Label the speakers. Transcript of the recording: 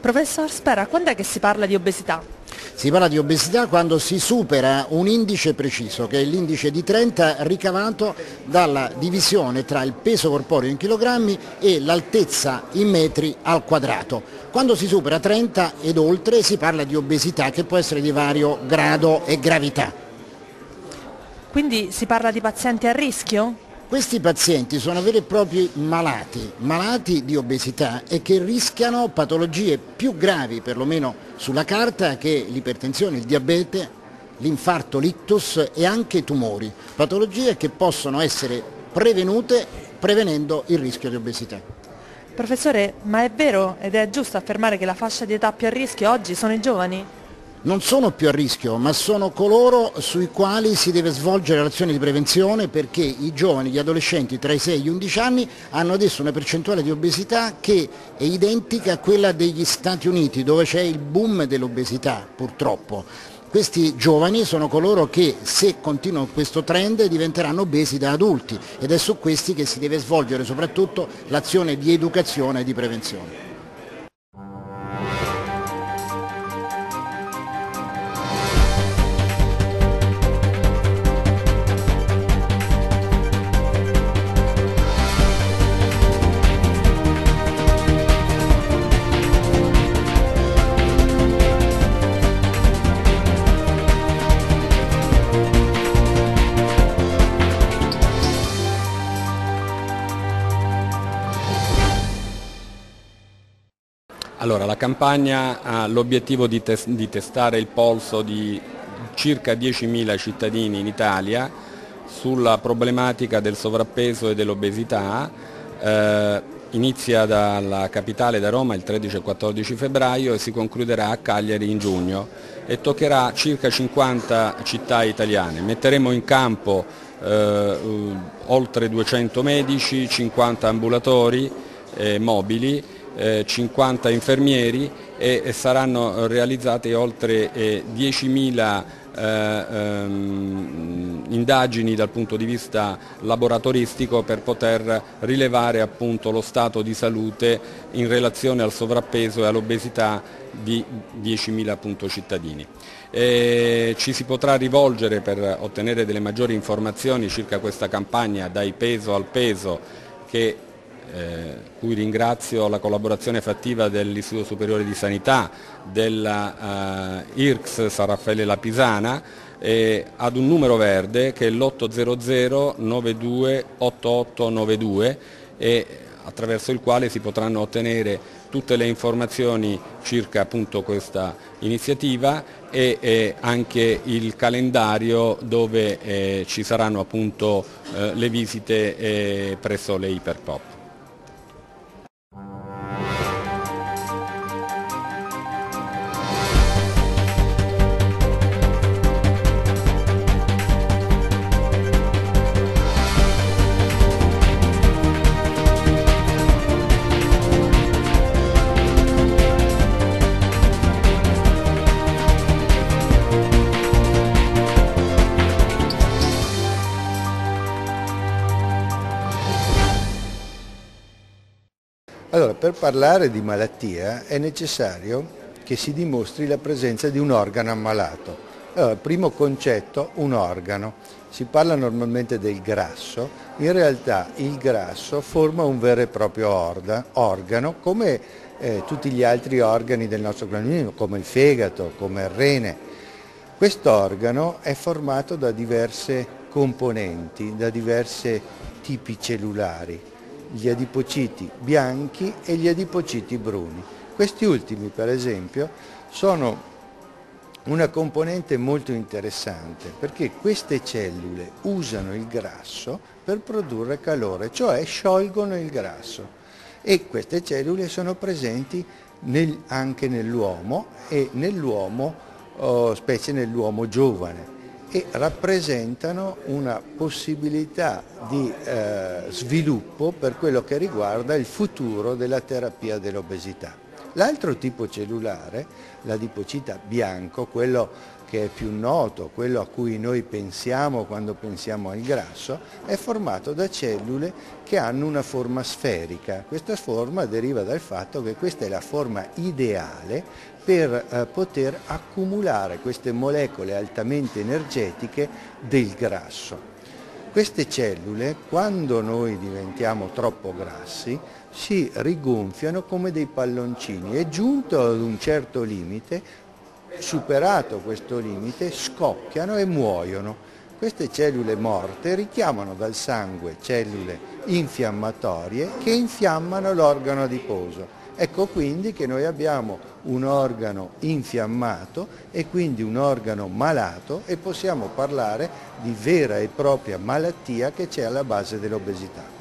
Speaker 1: Professor Spera, quando è che si parla di obesità?
Speaker 2: Si parla di obesità quando si supera un indice preciso, che è l'indice di 30 ricavato dalla divisione tra il peso corporeo in chilogrammi e l'altezza in metri al quadrato. Quando si supera 30 ed oltre si parla di obesità che può essere di vario grado e gravità.
Speaker 1: Quindi si parla di pazienti a rischio?
Speaker 2: Questi pazienti sono veri e propri malati, malati di obesità e che rischiano patologie più gravi, perlomeno sulla carta, che l'ipertensione, il diabete, l'infarto, l'ictus e anche i tumori, patologie che possono essere prevenute prevenendo il rischio di obesità.
Speaker 1: Professore, ma è vero ed è giusto affermare che la fascia di età più a rischio oggi sono i giovani?
Speaker 2: Non sono più a rischio, ma sono coloro sui quali si deve svolgere l'azione di prevenzione perché i giovani, gli adolescenti tra i 6 e gli 11 anni hanno adesso una percentuale di obesità che è identica a quella degli Stati Uniti dove c'è il boom dell'obesità purtroppo. Questi giovani sono coloro che se continuano questo trend diventeranno obesi da adulti ed è su questi che si deve svolgere soprattutto l'azione di educazione e di prevenzione.
Speaker 3: Allora, la campagna ha l'obiettivo di, tes di, testare il polso di circa 10.000 cittadini in Italia sulla problematica del sovrappeso e dell'obesità. Eh, inizia dalla capitale da Roma il 13 e 14 febbraio e si concluderà a Cagliari in giugno e toccherà circa 50 città italiane. Metteremo in campo eh, oltre 200 medici, 50 ambulatori eh, mobili 50 eh, infermieri e, saranno realizzate oltre 10.000 eh, ehm, indagini dal punto di vista laboratoristico per poter rilevare appunto, lo stato di salute in relazione al sovrappeso e all'obesità di 10.000 cittadini. E ci si potrà rivolgere per ottenere delle maggiori informazioni circa questa campagna dai peso al peso che eh, cui ringrazio la collaborazione fattiva dell'Istituto Superiore di Sanità, della eh, IRCS San Raffaele La Pisana, ad un numero verde che è l'800 92 8892 e attraverso il quale si potranno ottenere tutte le informazioni circa appunto questa iniziativa e, e anche il calendario dove eh, ci saranno appunto eh, le visite eh, presso le Iperpop.
Speaker 4: Allora, per parlare di malattia è necessario che si dimostri la presenza di un organo ammalato. Allora, primo concetto, un organo. Si parla normalmente del grasso, in realtà il grasso forma un vero e proprio organo come eh, tutti gli altri organi del nostro organismo, come il fegato, come il rene. Quest'organo è formato da diverse componenti, da diversi tipi cellulari gli adipociti bianchi e gli adipociti bruni. Questi ultimi, per esempio, sono una componente molto interessante perché queste cellule usano il grasso per produrre calore, cioè sciolgono il grasso e queste cellule sono presenti nel, anche nell'uomo e nell'uomo, oh, specie nell'uomo giovane e rappresentano una possibilità di eh, sviluppo per quello che riguarda il futuro della terapia dell'obesità. L'altro tipo cellulare, l'adipocita bianco, quello che è più noto, quello a cui noi pensiamo quando pensiamo al grasso, è formato da cellule che hanno una forma sferica. Questa forma deriva dal fatto che questa è la forma ideale per eh, poter accumulare queste molecole altamente energetiche del grasso. Queste cellule, quando noi diventiamo troppo grassi, si rigonfiano come dei palloncini e giunto ad un certo limite superato questo limite, scocchiano e muoiono. Queste cellule morte richiamano dal sangue cellule infiammatorie che infiammano l'organo adiposo. Ecco quindi che noi abbiamo un organo infiammato e quindi un organo malato e possiamo parlare di vera e propria malattia che c'è alla base dell'obesità.